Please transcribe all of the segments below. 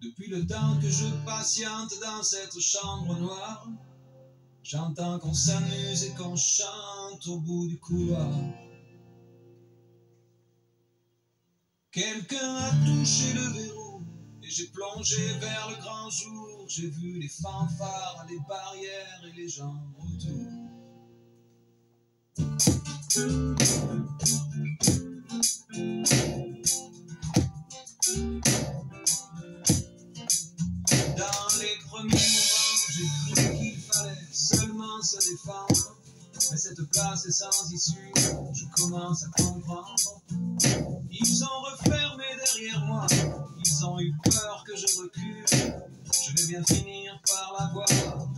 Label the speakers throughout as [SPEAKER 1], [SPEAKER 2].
[SPEAKER 1] Depuis le temps que je patiente dans cette chambre noire, j'entends qu'on s'amuse et qu'on chante au bout du couloir. Quelqu'un a touché le verrou et j'ai plongé vers le grand jour. J'ai vu les fanfares, les barrières et les gens autour. Dans les premiers moments, j'ai cru qu'il fallait seulement se défendre. Mais cette place est sans issue, je commence à comprendre. Ils ont refermé derrière moi, ils ont eu peur que je recule. Je vais bien finir par la voir,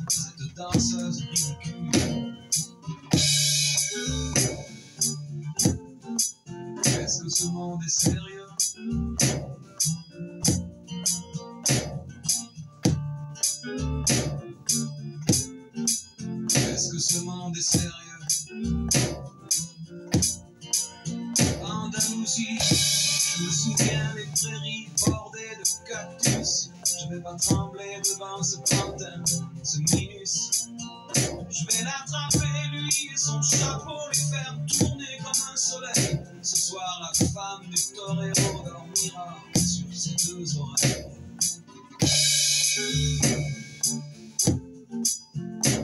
[SPEAKER 1] Je me souviens des prairies bordées de cactus. Je vais pas trembler devant ce pantin, ce minus. Je vais l'attraper, lui et son chapeau, les faire tourner comme un soleil. Ce soir, la femme du torero dormira sur ses deux oreilles.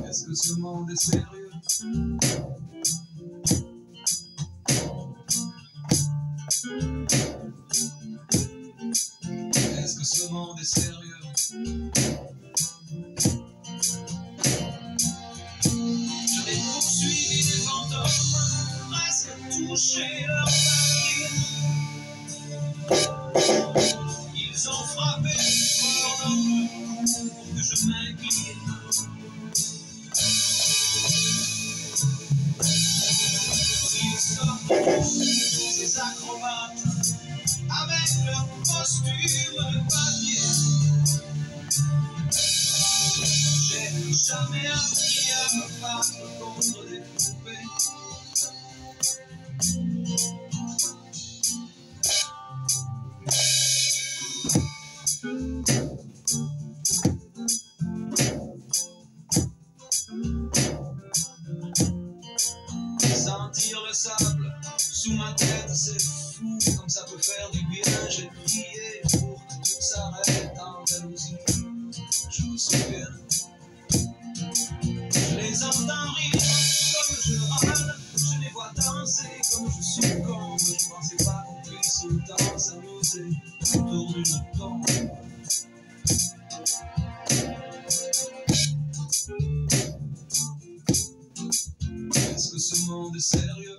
[SPEAKER 1] Est-ce que ce monde est sérieux? Est-ce que ce monde est sérieux? Je l'ai poursuivi des fantômes, presque touché leur famille. Ils ont frappé fort dans le pour que je m'incline. Ils sortent J'ai jamais appris à me battre contre des poupées. Danser comme je succombe. Je pensais pas qu'on puisse autant s'amuser autour d'une tombe. Est-ce que ce monde est sérieux?